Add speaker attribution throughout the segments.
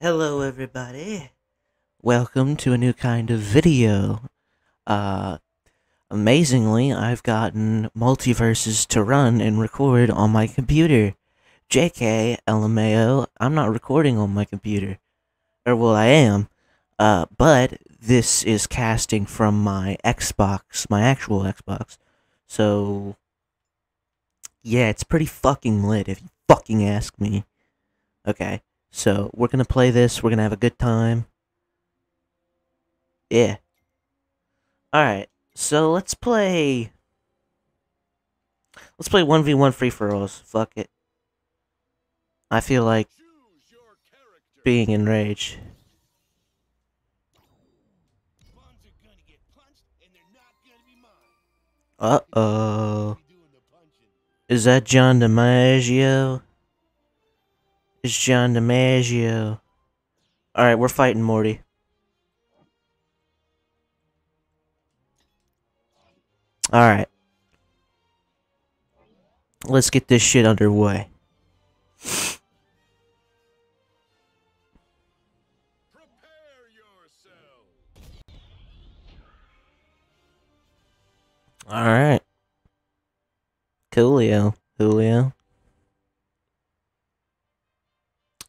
Speaker 1: Hello, everybody. Welcome to a new kind of video. Uh, amazingly, I've gotten MultiVersus to run and record on my computer. JK, LMAO, I'm not recording on my computer. Or, well, I am. Uh, but this is casting from my Xbox, my actual Xbox. So, yeah, it's pretty fucking lit if you fucking ask me. Okay. So we're gonna play this. We're gonna have a good time. Yeah. Alright, so let's play... Let's play 1v1 free-for-alls. Fuck it. I feel like being enraged. Uh-oh. Is that John DiMaggio? It's John DiMaggio. Alright, we're fighting Morty. Alright. Let's get this shit underway. Alright. Coolio. Julio.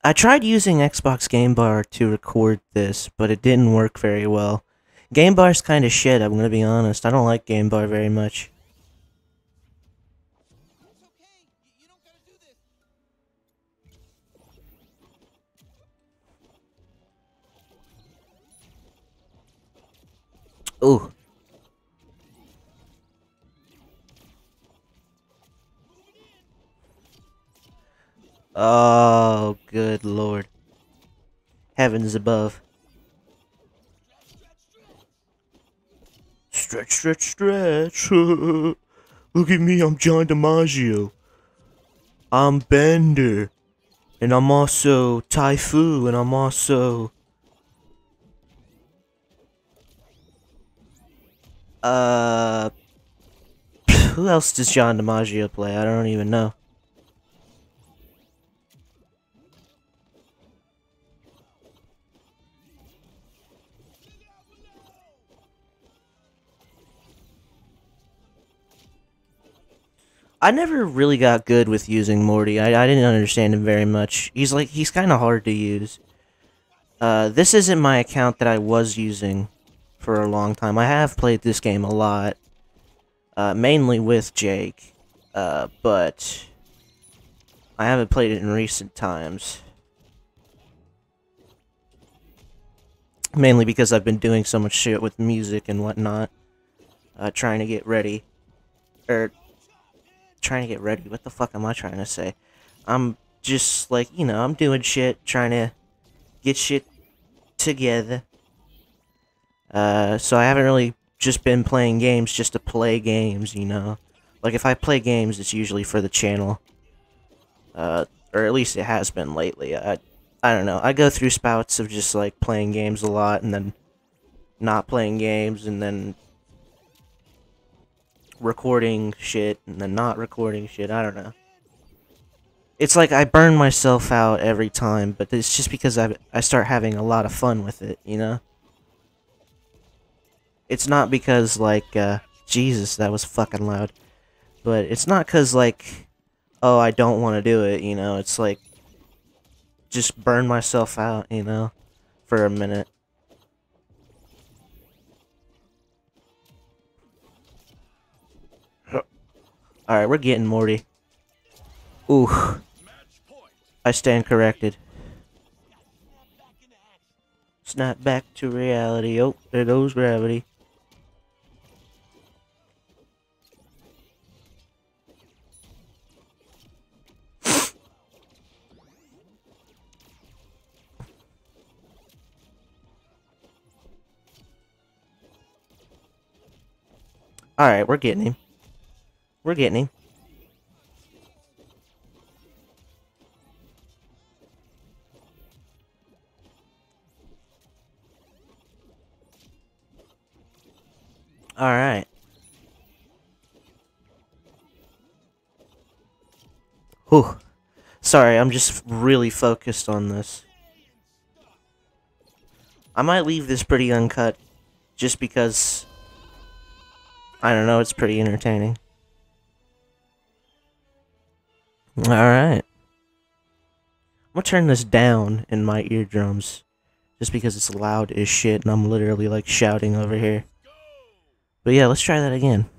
Speaker 1: I tried using Xbox Game Bar to record this, but it didn't work very well. Game Bar's kind of shit, I'm gonna be honest. I don't like Game Bar very much. Ooh. Oh, lord. Heavens above. Stretch, stretch, stretch. Look at me, I'm John DiMaggio. I'm Bender. And I'm also Taifu, and I'm also... Uh... Who else does John DiMaggio play? I don't even know. I never really got good with using Morty. I, I didn't understand him very much. He's like, he's kind of hard to use. Uh, this isn't my account that I was using for a long time. I have played this game a lot. Uh, mainly with Jake. Uh, but... I haven't played it in recent times. Mainly because I've been doing so much shit with music and whatnot. Uh, trying to get ready. Er, trying to get ready. What the fuck am I trying to say? I'm just like, you know, I'm doing shit, trying to get shit together. Uh, so I haven't really just been playing games just to play games, you know. Like, if I play games, it's usually for the channel. Uh, or at least it has been lately. I, I don't know. I go through spouts of just, like, playing games a lot, and then not playing games, and then recording shit and then not recording shit. I don't know. It's like I burn myself out every time, but it's just because I I start having a lot of fun with it, you know. It's not because like uh, Jesus, that was fucking loud, but it's not because like oh I don't want to do it, you know. It's like just burn myself out, you know, for a minute. Alright, we're getting Morty. Ooh. I stand corrected. Snap back to reality. Oh, there goes gravity. Alright, we're getting him. We're getting him. Alright. Whew. Sorry, I'm just really focused on this. I might leave this pretty uncut just because I don't know, it's pretty entertaining. Alright. I'm gonna turn this down in my eardrums just because it's loud as shit and I'm literally like shouting over here. But yeah, let's try that again.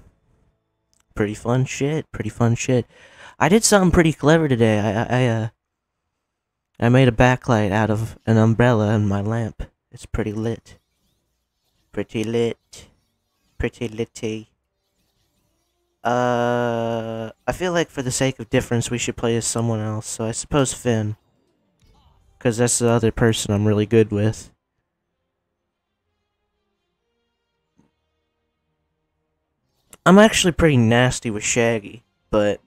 Speaker 1: Pretty fun shit, pretty fun shit. I did something pretty clever today. I, I, I uh, I made a backlight out of an umbrella and my lamp. It's pretty lit. Pretty lit. Pretty litty. Uh, I feel like for the sake of difference, we should play as someone else. So I suppose Finn. Because that's the other person I'm really good with. I'm actually pretty nasty with Shaggy, but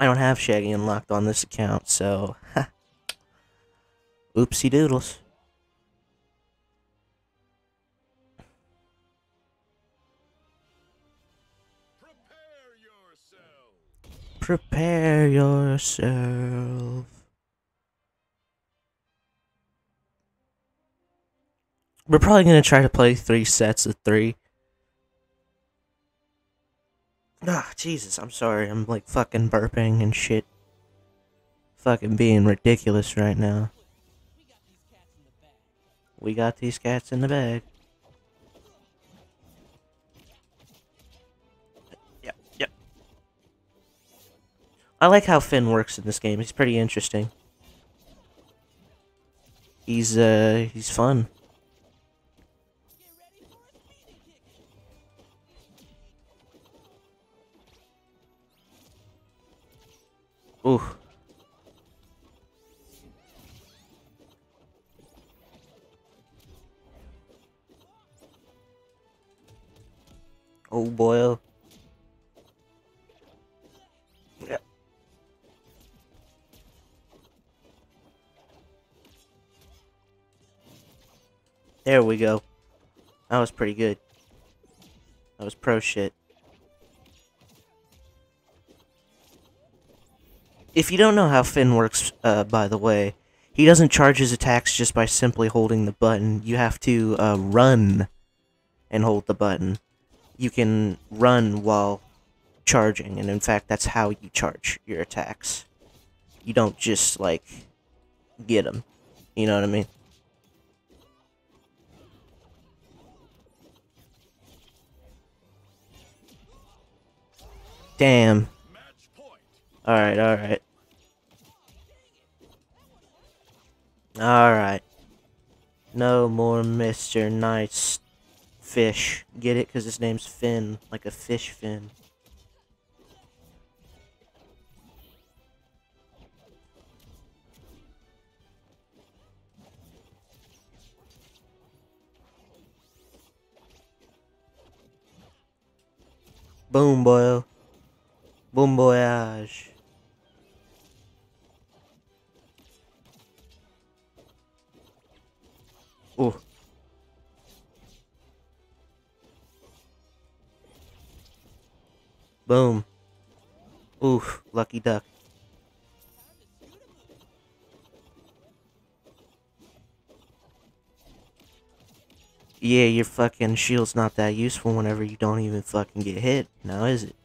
Speaker 1: I don't have Shaggy unlocked on this account, so... Oopsie doodles. Prepare yourself. We're probably going to try to play three sets of three. Ah, Jesus, I'm sorry. I'm like fucking burping and shit. Fucking being ridiculous right now. We got these cats in the bag. I like how Finn works in this game. He's pretty interesting. He's, uh, he's fun. Pretty good. That was pro shit. If you don't know how Finn works, uh, by the way, he doesn't charge his attacks just by simply holding the button. You have to uh, run and hold the button. You can run while charging, and in fact, that's how you charge your attacks. You don't just, like, get them. You know what I mean? Damn. Alright, alright. Alright. No more Mr. Nice Fish. Get it? Because his name's Finn. Like a fish fin. Boom, boy. Boom, voyage. Oh. Boom. Oof, lucky duck. Yeah, your fucking shield's not that useful whenever you don't even fucking get hit, now is it?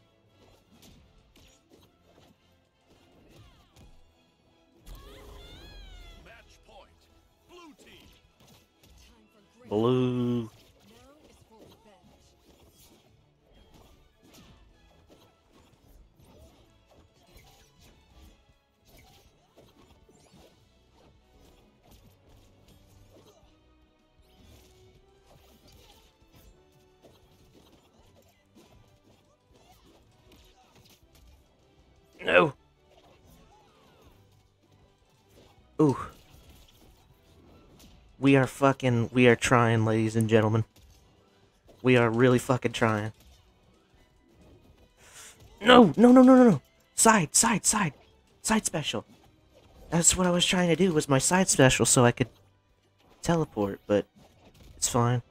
Speaker 1: Blue. No. Ooh. We are fucking, we are trying, ladies and gentlemen. We are really fucking trying. No, no, no, no, no, no. Side, side, side. Side special. That's what I was trying to do, was my side special, so I could teleport, but it's fine.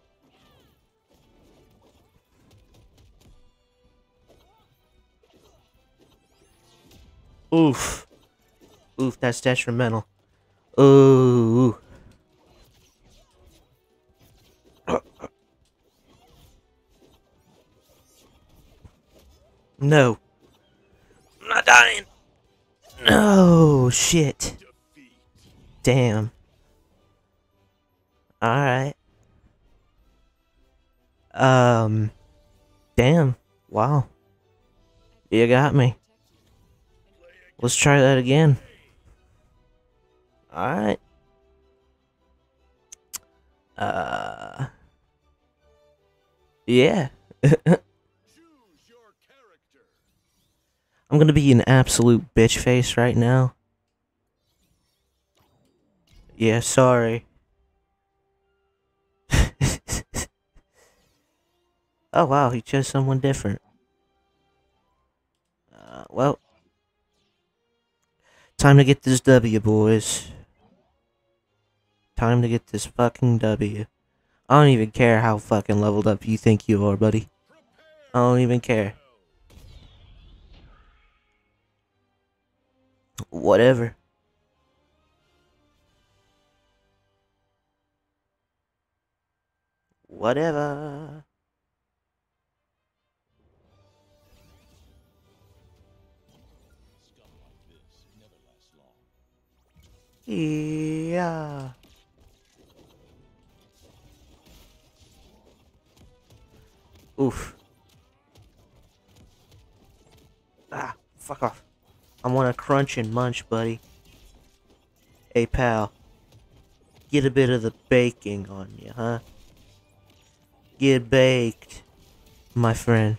Speaker 1: Oof. Oof, that's detrimental. Ooh. No. I'm not dying. No, shit. Damn. Alright. Um. Damn. Wow. You got me. Let's try that again. Alright. Uh. Yeah. I'm gonna be an absolute bitch face right now. Yeah, sorry. oh wow, he chose someone different. Uh, well. Time to get this W, boys. Time to get this fucking W. I don't even care how fucking leveled up you think you are, buddy. I don't even care. Whatever. Whatever. Yeah. Oof. Ah, fuck off. Want to crunch and munch, buddy. Hey, pal. Get a bit of the baking on you, huh? Get baked, my friend.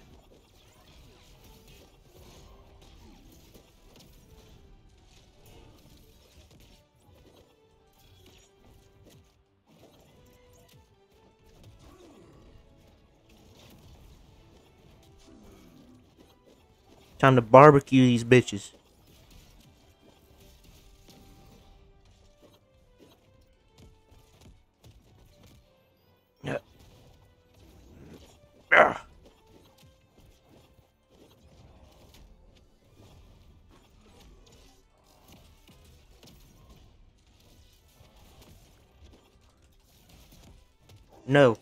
Speaker 1: Time to barbecue these bitches. No.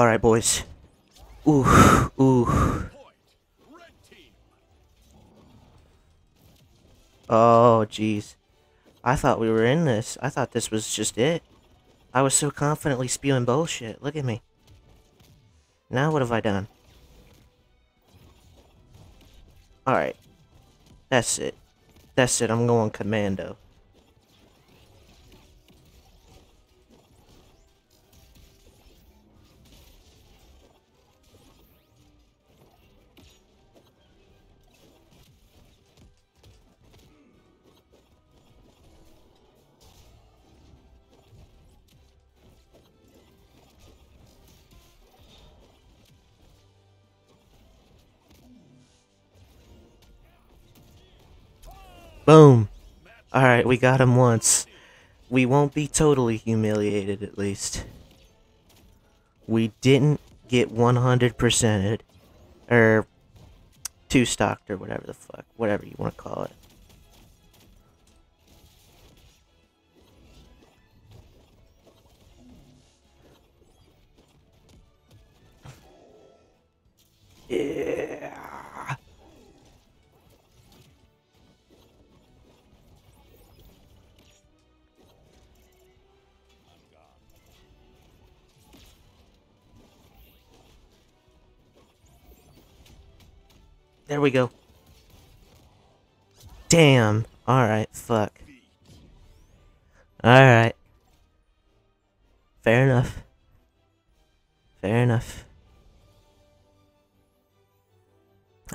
Speaker 1: All right, boys. Ooh, ooh. Oh, jeez. I thought we were in this. I thought this was just it. I was so confidently spewing bullshit. Look at me. Now what have I done? Alright. That's it. That's it. I'm going commando. Boom. Alright, we got him once. We won't be totally humiliated, at least. We didn't get 100%ed. Or, two-stocked, or whatever the fuck. Whatever you want to call it. Yeah. There we go. Damn. Alright, fuck. Alright. Fair enough. Fair enough.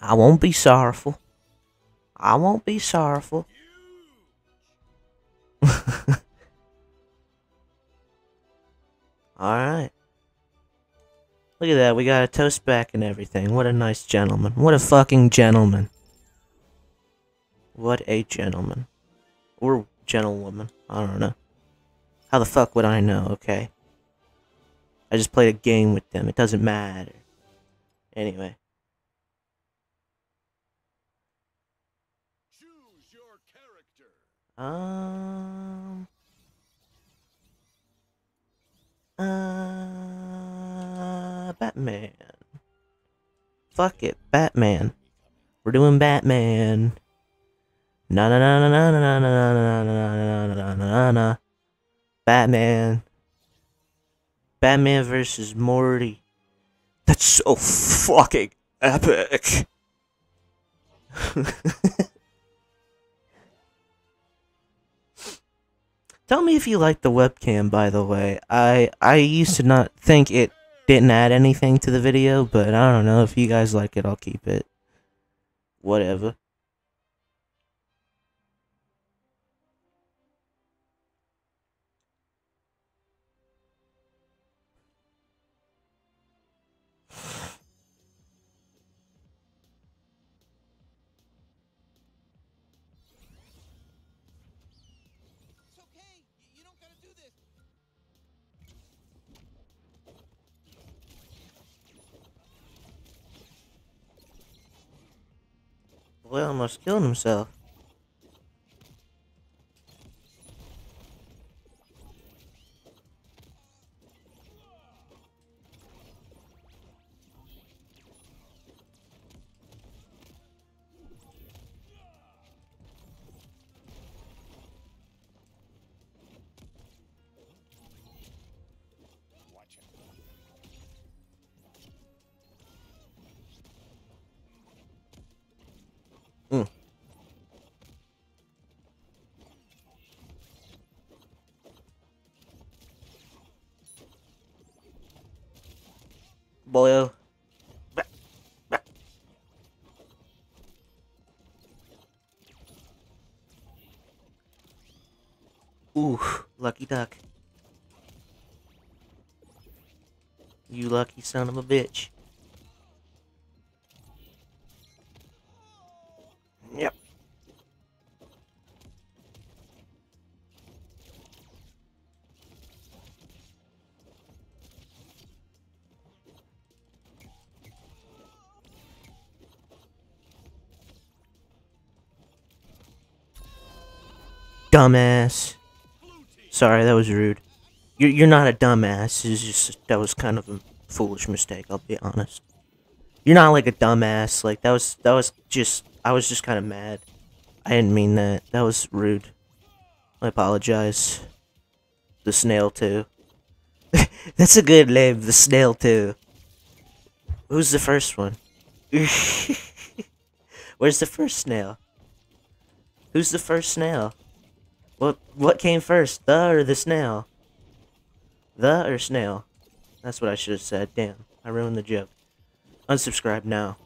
Speaker 1: I won't be sorrowful. I won't be sorrowful. Alright. Look at that, we got a toast back and everything. What a nice gentleman. What a fucking gentleman. What a gentleman. Or gentlewoman. I don't know. How the fuck would I know, okay? I just played a game with them. It doesn't matter. Anyway. Choose your character. Um. Uh. Batman. Fuck it, Batman. We're doing Batman. Na na na na na na na na na na na na na na Batman. Batman versus Morty. That's so fucking epic. Tell me if you like the webcam, by the way. I I used to not think it didn't add anything to the video, but I don't know. If you guys like it, I'll keep it. Whatever. Boy almost killed himself. Boyo. Ooh, lucky duck. You lucky son of a bitch. Dumbass. Sorry, that was rude. You're, you're not a dumbass. It's just that was kind of a foolish mistake. I'll be honest. You're not like a dumbass. Like that was that was just I was just kind of mad. I didn't mean that. That was rude. I apologize. The snail too. That's a good name. The snail too. Who's the first one? Where's the first snail? Who's the first snail? What what came first, the or the snail? The or snail? That's what I should have said. Damn, I ruined the joke. Unsubscribe now.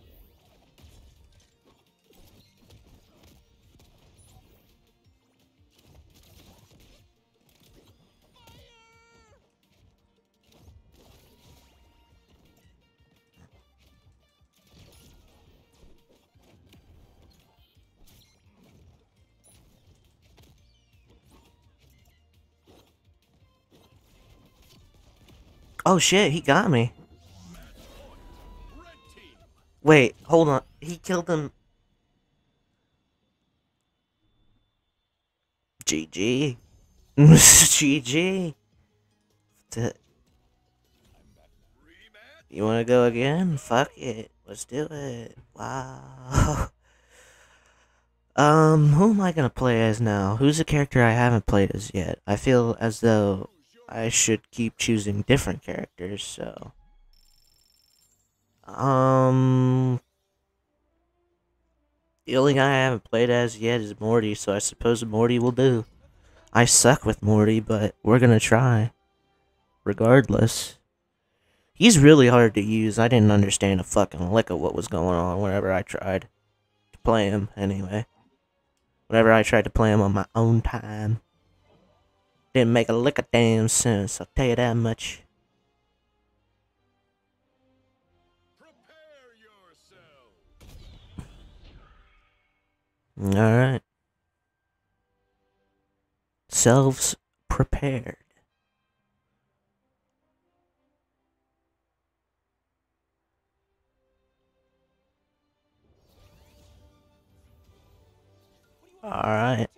Speaker 1: Oh shit, he got me. Wait, hold on. He killed him. GG. GG. You wanna go again? Fuck it. Let's do it. Wow. um, who am I gonna play as now? Who's a character I haven't played as yet? I feel as though I should keep choosing different characters, so. Um. The only guy I haven't played as yet is Morty, so I suppose Morty will do. I suck with Morty, but we're gonna try. Regardless. He's really hard to use. I didn't understand a fucking lick of what was going on whenever I tried to play him, anyway. Whenever I tried to play him on my own time. Didn't make a lick of damn sense, I'll tell you that much. Alright. Selves prepared. Alright.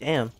Speaker 1: Damn.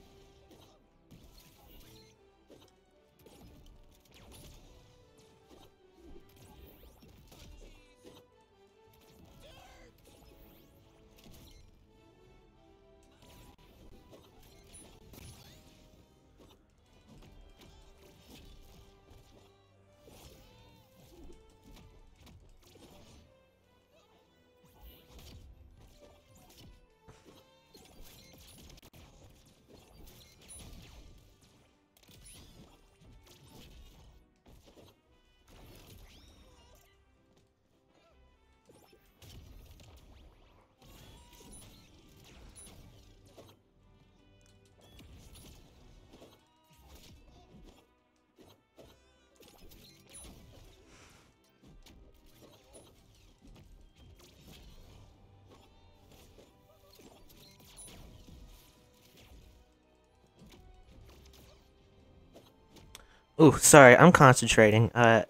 Speaker 1: Ooh, sorry, I'm concentrating. Uh,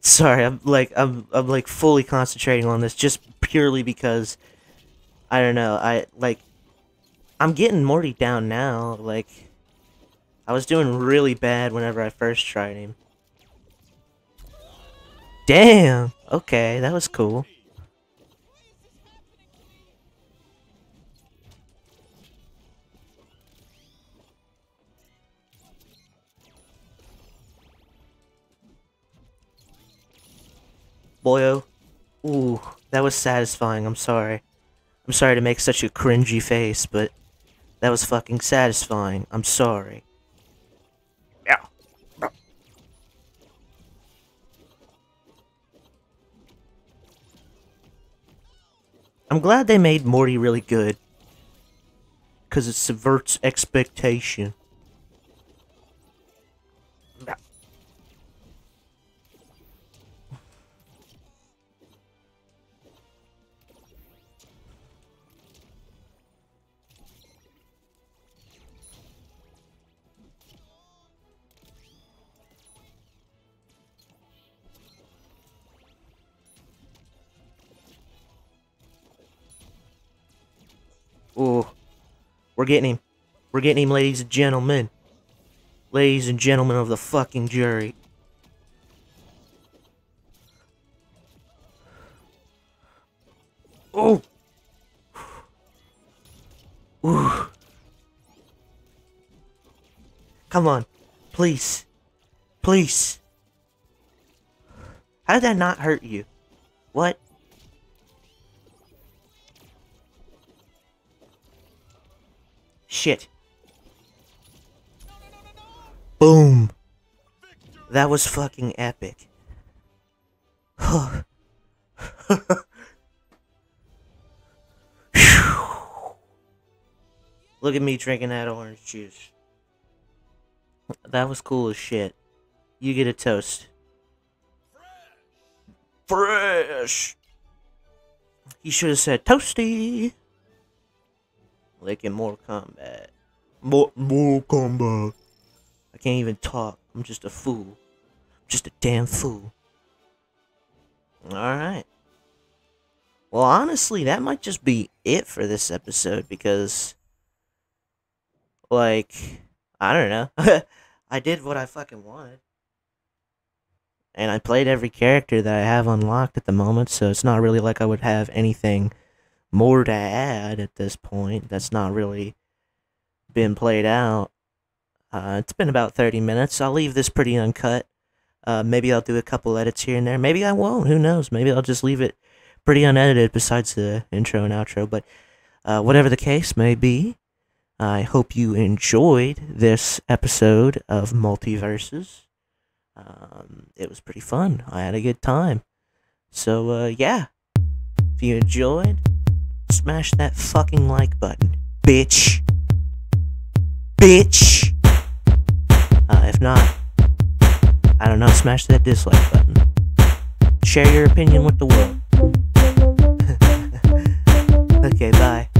Speaker 1: sorry, I'm like I'm I'm like fully concentrating on this just purely because I don't know. I like I'm getting Morty down now. Like I was doing really bad whenever I first tried him. Damn. Okay, that was cool. Boyo. Ooh, that was satisfying. I'm sorry. I'm sorry to make such a cringy face, but that was fucking satisfying. I'm sorry. Yeah. I'm glad they made Morty really good. Because it subverts expectation. We're getting him. We're getting him, ladies and gentlemen. Ladies and gentlemen of the fucking jury. Oh! Ooh. Come on. Please. Please. How did that not hurt you? What? Shit. Boom. That was fucking epic. Look at me drinking that orange juice. That was cool as shit. You get a toast. Fresh! He should have said toasty! Like in Mortal Kombat. More, Mortal Kombat. I can't even talk. I'm just a fool. I'm just a damn fool. Alright. Well, honestly, that might just be it for this episode because, like, I don't know. I did what I fucking wanted. And I played every character that I have unlocked at the moment, so it's not really like I would have anything more to add at this point. That's not really been played out. Uh, it's been about 30 minutes. I'll leave this pretty uncut. Uh, maybe I'll do a couple edits here and there. Maybe I won't. Who knows? Maybe I'll just leave it pretty unedited besides the intro and outro. But uh, whatever the case may be, I hope you enjoyed this episode of MultiVersus. Um, it was pretty fun. I had a good time. So, uh, yeah. If you enjoyed, smash that fucking like button, bitch. Bitch! Uh, if not, I don't know, smash that dislike button. Share your opinion with the world. okay, bye.